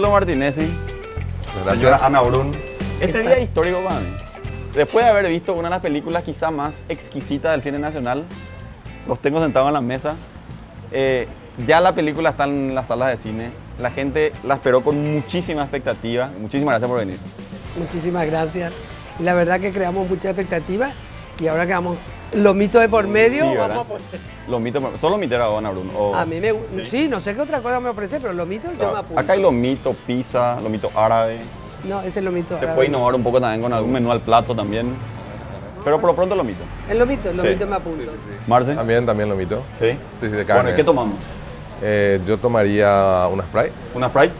Marcelo Martinezzi, Gracias. señora Ana Brun. Este día es histórico para mí. Después de haber visto una de las películas quizá más exquisitas del cine nacional, los tengo sentados en la mesa. Eh, ya la película está en las salas de cine. La gente la esperó con muchísima expectativa. Muchísimas gracias por venir. Muchísimas gracias. La verdad que creamos mucha expectativa y ahora quedamos los mitos de por medio. Sí, vamos a poner- Los mitos, solo mitera Ana Brun. o- A mí me gusta. Sí. no sé qué otra cosa me ofrece, pero los mitos yo me apunto. Acá hay lomito, pizza, lomito árabe. No, ese es lo mito. Se árabe. puede innovar un poco también con algún menú al plato también. Pero por lo pronto lomito. El lomito, el Sí. lomito me apunto. Marce. También, también lo mito. Sí. Sí, sí, de carne. Bueno, ¿y ¿qué tomamos? Eh, yo tomaría una Sprite. ¿Una Sprite?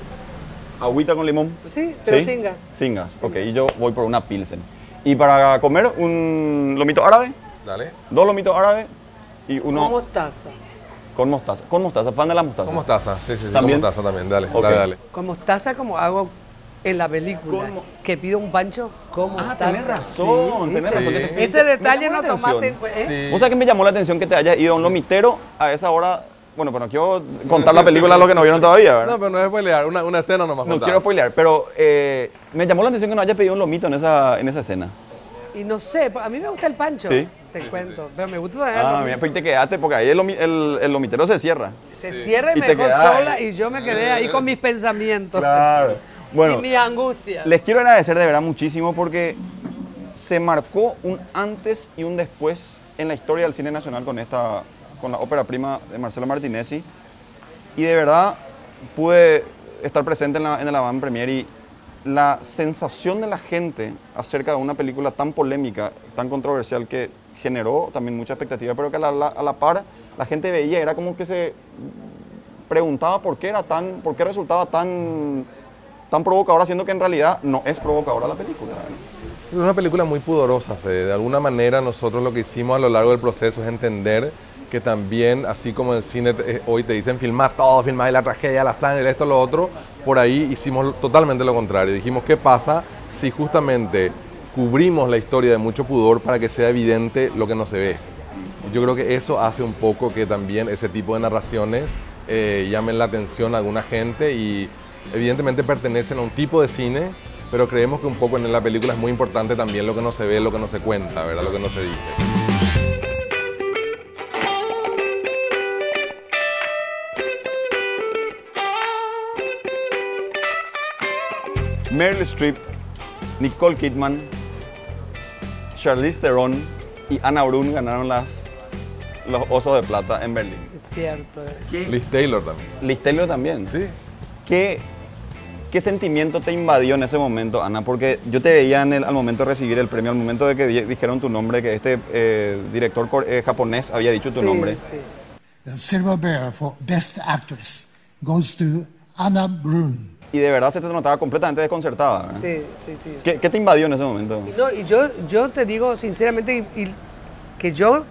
¿Agüita con limón? Sí, pero sin gas. Sin gas, ok. Y yo voy por una Pilsen. Y para comer, un lomito árabe, Dale. dos lomitos árabes y uno Con mostaza. con mostaza. Con mostaza, fan de la mostaza. Con mostaza. Sí, sí, sí. ¿También? Con mostaza también. Dale, dale, dale. Con mostaza como hago en la película. Con mo- Que pido un pancho con Ah, mostaza. tenés razón, Sí, tenés razón. te- Ese detalle no tomaste en cuenta. ¿eh? Sí. ¿Vos sabés que me llamó la atención que te hayas ido a un lomitero a esa hora? Bueno, pero no quiero contar la película a los que no vieron todavía, ¿verdad? No, pero no es spoilear. Una, una escena nomás. No quiero spoilear, pero eh, me llamó la atención que no hayas pedido un lomito en esa, en esa escena. Y no sé, a mí me gusta el pancho. Sí. Te cuento. Pero me gusta también el Ah, mira, pues te quedaste porque ahí el, el- el lomitero se cierra. Se cierra y, Y me te dejó sola ahí. y yo me quedé ahí con mis pensamientos. Claro. y Bueno, mi angustia. les quiero agradecer de verdad muchísimo porque se marcó un antes y un después en la historia del cine nacional con esta, con la ópera prima de Marcelo Martinezzi. Y de verdad pude estar presente en, la, en el avant premier y la sensación de la gente acerca de una película tan polémica, tan controversial que generó también mucha expectativa, pero que a la, a la par la gente veía, era como que se preguntaba por qué era tan, por qué resultaba tan, tan provocadora, siendo que en realidad no es provocadora la película. Es una película muy pudorosa, Fede. De alguna manera nosotros lo que hicimos a lo largo del proceso es entender que también, así como en cine eh, hoy te dicen filmar todo, filmar la tragedia, la sangre, esto, lo otro, por ahí hicimos totalmente lo contrario. Dijimos, ¿qué pasa si justamente cubrimos la historia de mucho pudor para que sea evidente lo que no se ve? Yo creo que eso hace un poco que también ese tipo de narraciones eh, llamen la atención a alguna gente y evidentemente pertenecen a un tipo de cine, pero creemos que un poco en la película es muy importante también lo que no se ve, lo que no se cuenta, ¿verdad? lo que no se dice. Meryl Streep, Nicole Kidman, Charlize Theron y Anna Brun ganaron las, los Osos de Plata en Berlín. Es cierto. Liz Taylor también. Liz Taylor también. Sí. ¿Qué, ¿Qué sentimiento te invadió en ese momento, Ana? Porque yo te veía en el- al momento de recibir el premio, al momento de que di- dijeron tu nombre, que este eh, director eh, japonés había dicho tu Sí, nombre. sí. The Silver Bear for Best Actress goes to Anna Brun. Y de verdad se te notaba completamente desconcertada. ¿verdad? Sí, sí, sí. ¿Qué, qué te invadió en ese momento? Y, no, y yo, yo te digo sinceramente y- y que yo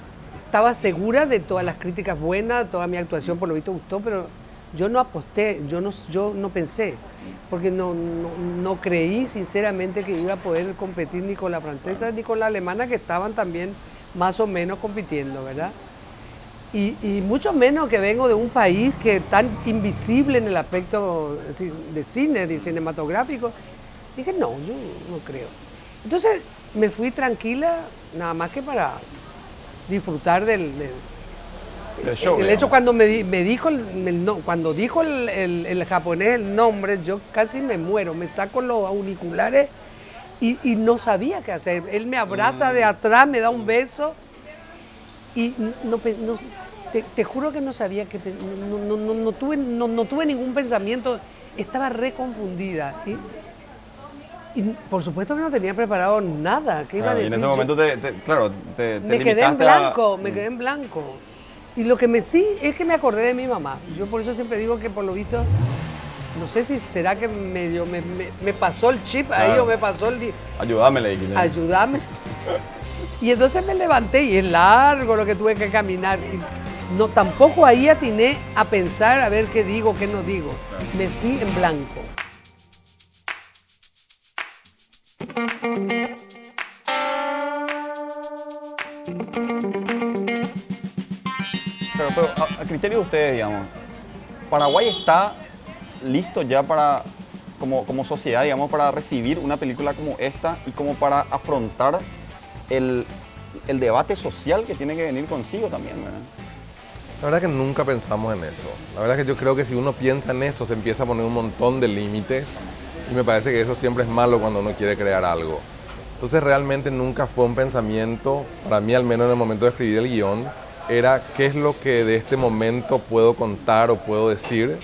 estaba segura de todas las críticas buenas, toda mi actuación por lo visto gustó, pero yo no aposté, yo no, yo no pensé, porque no, no, no creí sinceramente que iba a poder competir ni con la francesa ni con la alemana, que estaban también más o menos compitiendo, ¿verdad? Y, y mucho menos que vengo de un país que es tan invisible en el aspecto de cine, de cinematográfico. Dije, no, yo no creo. Entonces me fui tranquila, nada más que para disfrutar del, del- El show, el hecho cuando me, di- me dijo el, el no- cuando dijo el, japonés el nombre, yo casi me muero, me saco los auriculares y, y no sabía qué hacer. Él me abraza de atrás, me da un beso y no, no- te, te juro que no sabía que te- no, no- no- no tuve, no, tuve ningún pensamiento, estaba reconfundida. Y, y por supuesto que no tenía preparado nada. ¿Qué iba a Claro, y decir? en ese momento, te, te- claro, te, me quedé en a- blanco, me quedé en blanco. Y lo que me sí es que me acordé de mi mamá. Yo por eso siempre digo que por lo visto, no sé si será que medio me, me- me pasó el chip ahí o me pasó el... Ayúdame, le dije. Ayúdame. Y entonces me levanté y es largo lo que tuve que caminar. No, tampoco ahí atiné a pensar a ver qué digo, qué no digo. Me fui en blanco. Pero, a, a criterio de ustedes, digamos, Paraguay está listos ya para, como, como sociedad, digamos, para recibir una película como esta y como para afrontar el, el debate social que tiene que venir consigo también, ¿verdad? La verdad que nunca pensamos en eso. La verdad que yo creo que si uno piensa en eso se empieza a poner un montón de límites y me parece que eso siempre es malo cuando uno quiere crear algo. Entonces realmente nunca fue un pensamiento, para mí al menos en el momento de escribir el guion, era qué es lo que de este momento puedo contar o puedo decir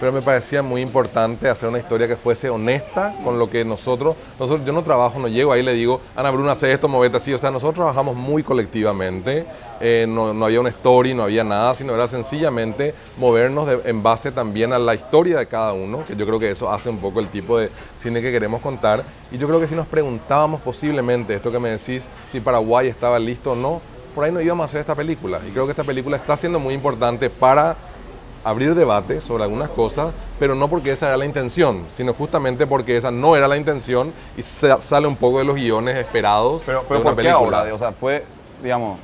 pero me parecía muy importante hacer una historia que fuese honesta con lo que nosotros, nosotros yo no trabajo, no llego ahí le digo, Ana Bruna, hace esto, movete así, o sea, nosotros trabajamos muy colectivamente, eh, no, no, había una story, no había nada, sino era sencillamente movernos en base también a la historia de cada uno, que yo creo que eso hace un poco el tipo de cine que queremos contar, y yo creo que si nos preguntábamos posiblemente, esto que me decís, si Paraguay estaba listo o no, por ahí no íbamos a hacer esta película, y creo que esta película está siendo muy importante para abrir debate sobre algunas cosas, pero no porque esa era la intención, sino justamente porque esa no era la intención y sale un poco de los guiones esperados. Pero, pero ¿por qué ahora? O sea, fue, digamos,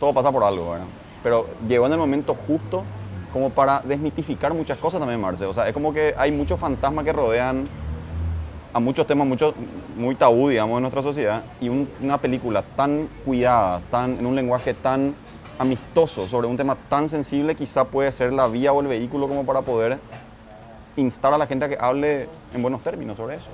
todo pasa por algo, ¿verdad? Pero llegó en el momento justo como para desmitificar muchas cosas también, Marce. O sea, es como que hay muchos fantasmas que rodean a muchos temas muchos, muy tabú, digamos, en nuestra sociedad. Y una película tan cuidada, tan, en un lenguaje tan amistoso sobre un tema tan sensible, quizá puede ser la vía o el vehículo como para poder instar a la gente a que hable en buenos términos sobre eso.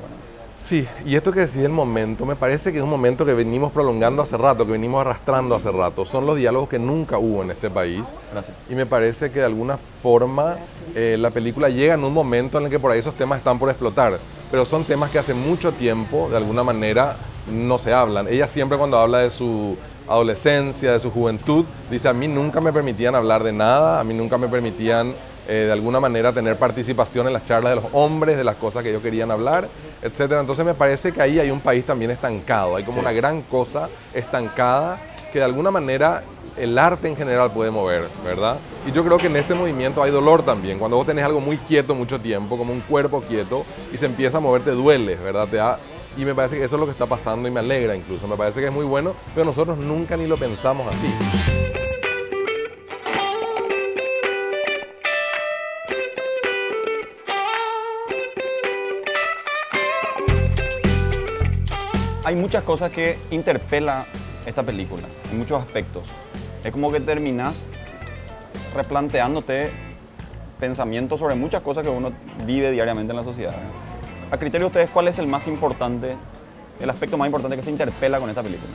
Sí, y esto que decía el momento, me parece que es un momento que venimos prolongando hace rato, que venimos arrastrando hace rato. Son los diálogos que nunca hubo en este país. Gracias. Y me parece que de alguna forma eh, la película llega en un momento en el que por ahí esos temas están por explotar. Pero son temas que hace mucho tiempo, de alguna manera, no se hablan. Ella siempre cuando habla de su adolescencia, de su juventud, dice, a mí nunca me permitían hablar de nada, a mí nunca me permitían eh, de alguna manera tener participación en las charlas de los hombres, de las cosas que ellos querían hablar, etc. Entonces me parece que ahí hay un país también estancado, hay como una gran cosa estancada que de alguna manera el arte en general puede mover, ¿verdad? Y yo creo que en ese movimiento hay dolor también. Cuando vos tenés algo muy quieto mucho tiempo, como un cuerpo quieto, y se empieza a mover, te duele, ¿verdad? Te da, y me parece que eso es lo que está pasando y me alegra incluso. Me parece que es muy bueno, pero nosotros nunca ni lo pensamos así. Hay muchas cosas que interpela esta película, en muchos aspectos. Es como que terminas replanteándote pensamientos sobre muchas cosas que uno vive diariamente en la sociedad a criterio de ustedes, ¿cuál es el más importante, el aspecto más importante que se interpela con esta película?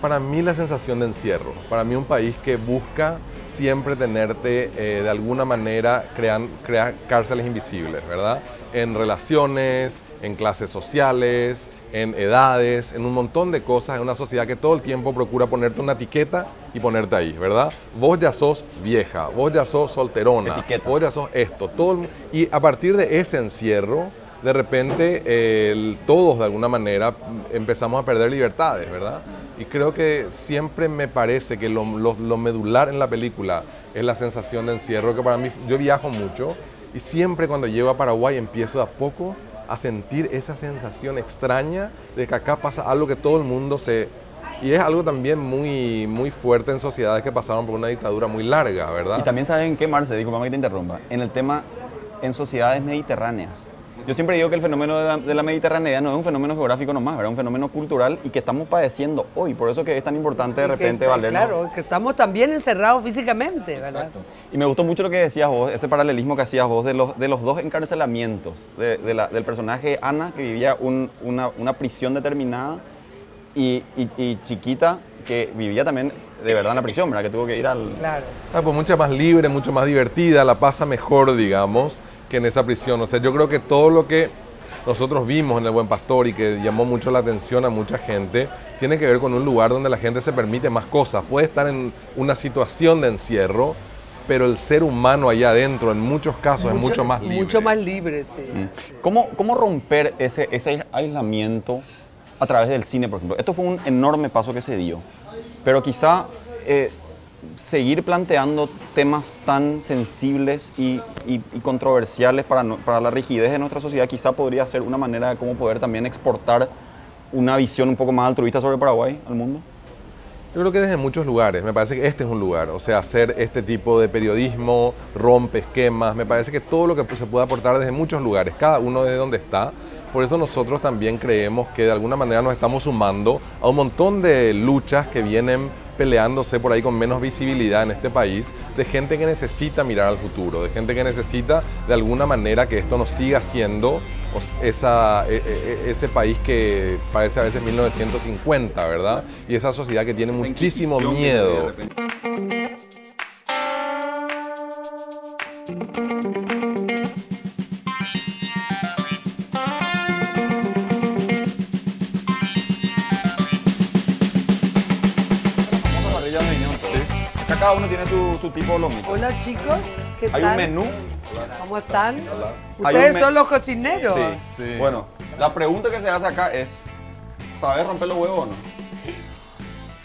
Para mí la sensación de encierro, para mí un país que busca siempre tenerte eh, de alguna manera crear, crear cárceles invisibles, ¿verdad? En relaciones, en clases sociales, en edades, en un montón de cosas, en una sociedad que todo el tiempo procura ponerte una etiqueta y ponerte ahí, ¿verdad? Vos ya sos vieja, vos ya sos solterona, vos ya sos esto, todo y a partir de ese encierro, de repente todos de alguna manera empezamos a perder libertades, ¿verdad? Y creo que siempre me parece que lo, medular en la película es la sensación de encierro, que para mí, yo viajo mucho y siempre cuando llego a Paraguay empiezo a poco a sentir esa sensación extraña de que acá pasa algo que todo el mundo se... Y es algo también muy, muy fuerte en sociedades que pasaron por una dictadura muy larga, ¿verdad? Y también saben qué, Marce, disculpame que te interrumpa, en el tema en sociedades mediterráneas yo siempre digo que el fenómeno de la, Mediterránea no es un fenómeno geográfico nomás, es un fenómeno cultural y que estamos padeciendo hoy. Por eso que es tan importante de repente valer. Claro, que estamos también encerrados físicamente, ¿verdad? Exacto. Y me gustó mucho lo que decías vos, ese paralelismo que hacías vos de los, de los dos encarcelamientos, del personaje Ana, que vivía una, prisión determinada, y, Chiquita, que vivía también de verdad en la prisión, ¿verdad? Que tuvo que ir al... Claro. Ah, pues mucho más libre, mucho más divertida, la pasa mejor, digamos que en esa prisión. O sea, yo creo que todo lo que nosotros vimos en el Buen Pastor y que llamó mucho la atención a mucha gente, tiene que ver con un lugar donde la gente se permite más cosas. Puede estar en una situación de encierro, pero el ser humano allá adentro, en muchos casos, es mucho más libre. Mucho más libre, sí. Mm. ¿Cómo, cómo romper ese, ese aislamiento a través del cine, por ejemplo? Esto fue un enorme paso que se dio, pero quizá eh, seguir planteando temas tan sensibles y, controversiales para, para, la rigidez de nuestra sociedad quizá podría ser una manera de cómo poder también exportar una visión un poco más altruista sobre Paraguay al mundo? Yo creo que desde muchos lugares, me parece que este es un lugar, o sea, hacer este tipo de periodismo, rompe esquemas, me parece que todo lo que se puede aportar desde muchos lugares, cada uno de donde está. Por eso nosotros también creemos que de alguna manera nos estamos sumando a un montón de luchas que vienen peleándose por ahí con menos visibilidad en este país, de gente que necesita mirar al futuro, de gente que necesita de alguna manera que esto nos siga siendo esa, e, e, e, ese país que parece a veces 1950, ¿verdad? Y esa sociedad que tiene muchísimo miedo. Cada uno tiene su, su tipo de lomito. Hola chicos, ¿qué Hay tal? un menú. ¿Cómo están? Hay Ustedes son los cocineros. Sí. Sí. Bueno, la pregunta que se hace acá es, ¿sabes romper los huevos o no?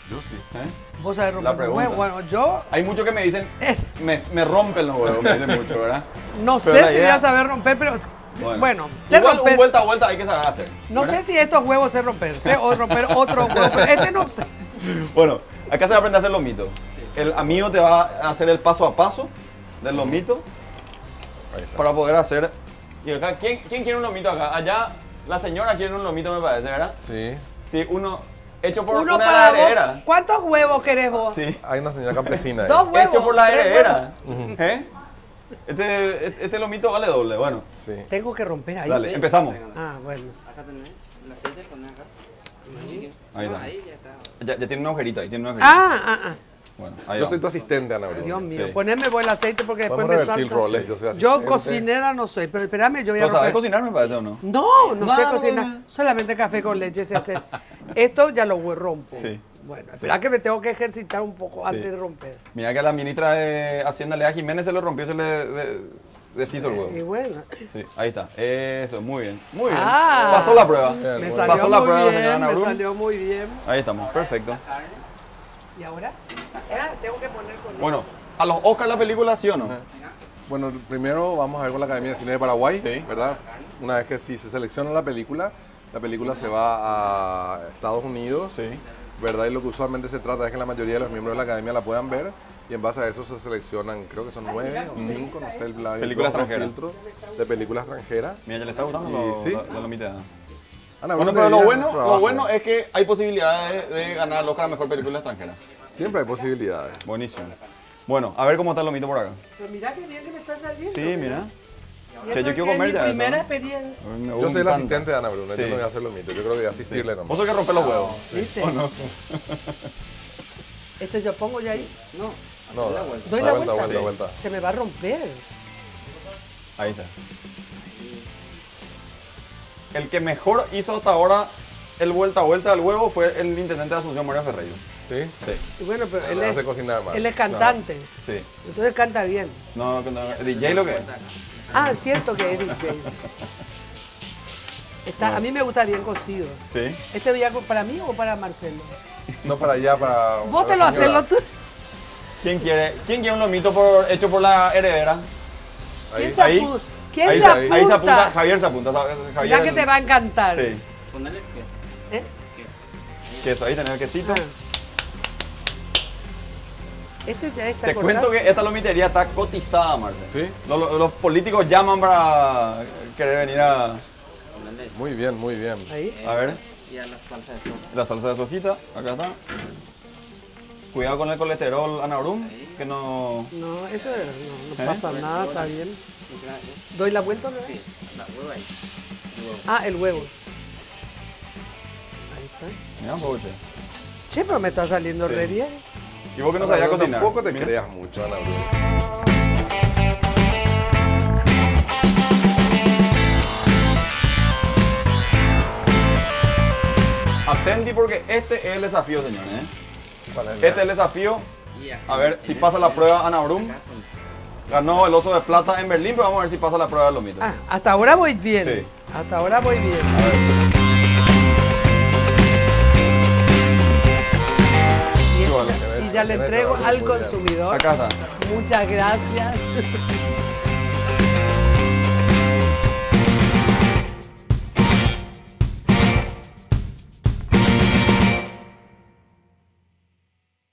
Yo sí. ¿Eh? Vos sabés La romper los pregunta. huevos. Bueno, yo Hay muchos que me dicen, Es- me, me rompen los huevos, me dicen mucho, ¿verdad? no Pero sé si idea- voy a saber romper, pero bueno, sé Igual romper. un vuelta a vuelta hay que saber hacer. No ¿verdad? sé si estos huevos sé romper, sé o romper otro huevo, pero este no. Bueno, acá se va a aprender a hacer lomito. El amigo te va a hacer el paso a paso del lomito para poder hacer. Y acá, ¿quién, quién quiere un lomito acá? Allá la señora quiere un lomito, me parece, ¿verdad? Sí. Sí, uno hecho por Uno una para vos. heredera. ¿Cuántos huevos querés vos? Sí, Hay una señora campesina ahí. Dos huevos. hecho por la heredera. ¿Eh? Este, este, este lomito vale doble. Bueno, Sí. Tengo que romper ahí. dale, empezamos. Ah, bueno. Acá tenés el aceite, pones acá. Ahí está. Ahí ya está. Ya, ya tiene un agujerito ahí, tiene un agujerito. Ah, ah, ah. Bueno, ahí Yo soy tu asistente, Ana Bruna. Dios mío. Sí. Poneme buen aceite porque después me roles, yo soy Yo asistente. cocinera no soy, pero espérame, yo voy a ¿No sabes cocinar, me parece o no? No, no sé no, cocinar. no. Solamente café con leche hace. Esto ya lo rompo. Sí. Bueno, espera que me tengo que ejercitar un poco antes de romper. Mira que a la ministra de Hacienda, Lea Jiménez, se le rompió, se le de- deshizo el Y huevo. bueno, Sí, ahí está. Eso, muy bien. Muy bien. Ah. Pasó la prueba. me bueno. salió Pasó la muy prueba la señora Ana me salió muy bien. Ahí estamos, perfecto. ¿Y ahora? Tengo que poner con Bueno, a los Oscar la película, ¿sí o no? Bueno, primero vamos a ver con la Academia de Cine de Paraguay, Sí. ¿verdad? Una vez que si se selecciona la película, la película se va a Estados Unidos, Sí. ¿verdad? Y lo que usualmente se trata es que la mayoría de los miembros de la Academia la puedan ver y en base a eso se seleccionan, creo que son nueve o cinco, no sé, el la- Películas los extranjeras. filtros de películas extranjeras. Mira, ya le está gustando Y lo- sí. la, la lomita. Ana, Bueno, pero lo bueno, lo bueno es que hay posibilidades de, de ganar el Oscar a Mejor Película Extranjera. Siempre hay posibilidades. Buenísimo. Bueno, a ver cómo está el lomito por acá. Pero mira qué bien que me está saliendo. Sí, mira. Eso yo quiero comer mi ya eso, primera ¿no? experiencia. Me Yo soy el asistente de Ana Bruna, Sí. yo no voy a hacer lo mismo, yo creo que voy a asistirle Vos nomás. sos que rompe los huevos. ¿Viste? ¿O no? Este yo pongo ya ahí. No, No, Doy la vuelta, vuelta. vuelta, vuelta. Se me va a romper. Ahí está. El que mejor hizo hasta ahora el vuelta a vuelta del huevo fue el intendente de Asunción, Mario Ferreiro. ¿Sí? Sí, Y bueno, pero él es, hace cocinar más. él es cantante. sí. Entonces canta bien. No, no, DJ lo que es. Ah, es cierto que es DJ. Está, a mí me gusta bien cocido. Sí. ¿Este voy a co- para mí o para Marcelo? No para allá, para. Vos para te lo haces lo tú. ¿Quién quiere, ¿Quién quiere un lomito por, hecho por la heredera? ¿Quién Ahí. se Ahí? ¿Quién ahí, se se- apunta? ahí se apunta, Javier se apunta. Javier Mirá que el- te va a encantar. Sí, ponele queso. ¿Eh? Queso. queso, ahí tenés el quesito. Ah. Este ya está Te cortado. cuento que esta lomitería está cotizada, Marce. ¿Sí? Los, los- los políticos llaman para querer venir a, Muy bien, muy bien. Ahí. a ver y a la salsa de soja. la salsa de sojita. Acá está. Cuidado con el colesterol anabrum, que no... No, eso no, no ¿Eh? pasa nada, está bien. ¿Doy la vuelta? ¿no? Sí, la hueva ahí. El huevo. Ah, el huevo. Ahí está. Mira, poche. Che, pero me está saliendo Sí. re bien. Y vos que no sabías cocinar. Tampoco te Mira. creas mucho, Ana. Atenti porque este es el desafío, señores. ¿eh? ¿Cuál es el- Este es el desafío. A ver si pasa la prueba Ana Brum. Ganó el oso de plata en Berlín, pero vamos a ver si pasa la prueba del lomito. Ah, hasta ahora voy bien. Sí. Hasta ahora voy bien. A ver. Ya- le entrego al consumidor. Acá está. Muchas gracias.